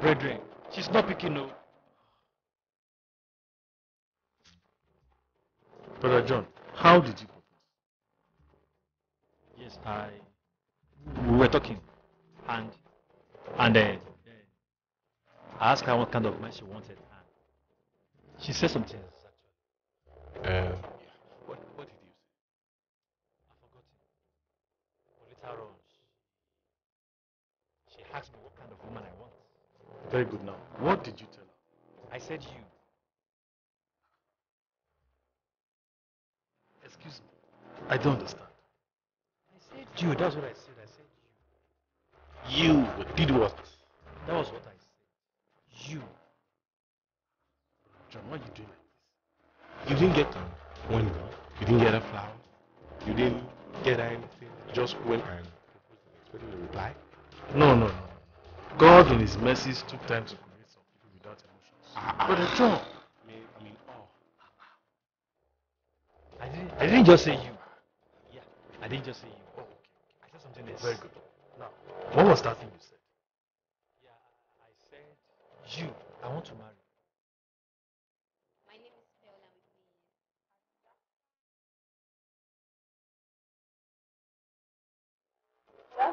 Brethren, she's not picking up. Brother John, how did you? Yes, I. We were talking, and and uh, I asked her what kind of man she wanted, and she said some things. Asked me what kind of woman I want. Very good now. What did you tell her? I said you. Excuse me. I don't understand. I said you. That's what I said. I said you. You did what? That was what I said. You. John, why are you doing like this? You didn't get one girl. You didn't get a flower. You didn't get anything. Just went and expected a reply. No, no, no. God in his mercies took time to create some people without emotions. But John, I mean, oh. I didn't. I didn't just say you. Yeah. I didn't just say you. Oh, okay. I said something else. Very good. Now, what was that thing you said? Yeah. I said you. I want to marry.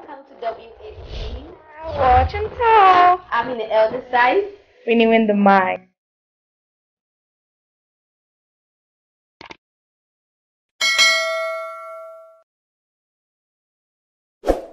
Welcome to W18. Watch and talk. I'm in the elder side. Renewing the mind.